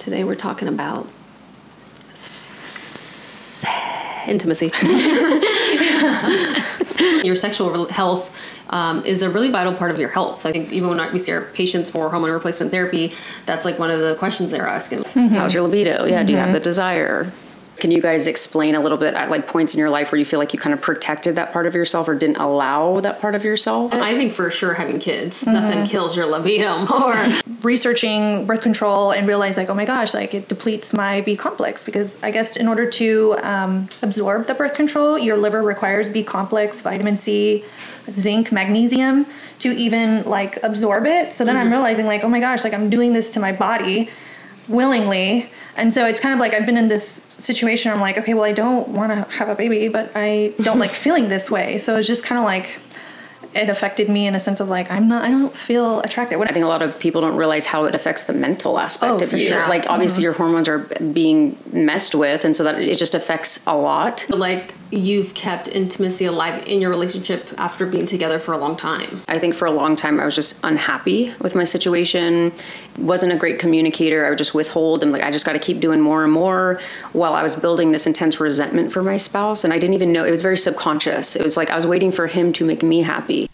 Today we're talking about intimacy. your sexual health um, is a really vital part of your health. I think even when we see our patients for hormone replacement therapy, that's like one of the questions they're asking. Mm-hmm. How's your libido? Yeah, mm-hmm. do you have the desire? Can you guys explain a little bit at like points in your life where you feel like you kind of protected that part of yourself or didn't allow that part of yourself? I think for sure having kids, mm-hmm. nothing kills your libido more. Researching birth control and realize like, oh my gosh, like it depletes my B complex because I guess in order to um, absorb the birth control, your liver requires B complex, vitamin C, zinc, magnesium to even like absorb it. So then mm-hmm. I'm realizing like, oh my gosh, like I'm doing this to my body willingly. And so it's kind of like I've been in this situation where I'm like, okay, well, I don't want to have a baby, but I don't like feeling this way. So it's just kind of like it affected me in a sense of like I'm not I don't feel attracted. What I think a lot of people don't realize how it affects the mental aspect oh, of you. Sure. Like obviously mm-hmm. your hormones are being messed with and so that it just affects a lot. Like you've kept intimacy alive in your relationship after being together for a long time. I think for a long time I was just unhappy with my situation. Wasn't a great communicator. I would just withhold and like I just got to keep doing more and more while I was building this intense resentment for my spouse and I didn't even know it was very subconscious. It was like I was waiting for him to make me happy